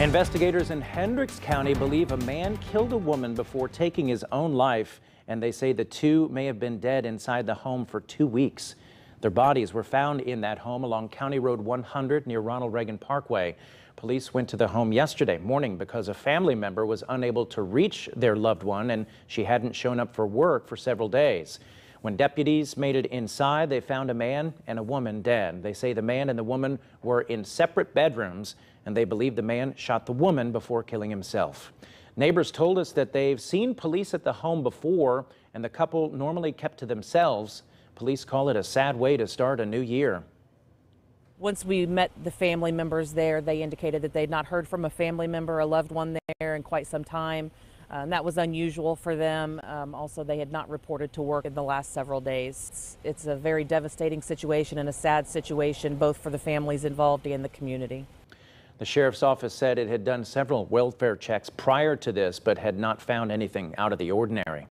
Investigators in Hendricks County believe a man killed a woman before taking his own life, and they say the two may have been dead inside the home for two weeks. Their bodies were found in that home along County Road 100 near Ronald Reagan Parkway. Police went to the home yesterday morning because a family member was unable to reach their loved one and she hadn't shown up for work for several days. When deputies made it inside, they found a man and a woman dead. They say the man and the woman were in separate bedrooms, and they believe the man shot the woman before killing himself. Neighbors told us that they've seen police at the home before, and the couple normally kept to themselves. Police call it a sad way to start a new year. Once we met the family members there, they indicated that they'd not heard from a family member, a loved one there in quite some time. And that was unusual for them. Um, also, they had not reported to work in the last several days. It's, it's a very devastating situation and a sad situation, both for the families involved and the community. The sheriff's office said it had done several welfare checks prior to this, but had not found anything out of the ordinary.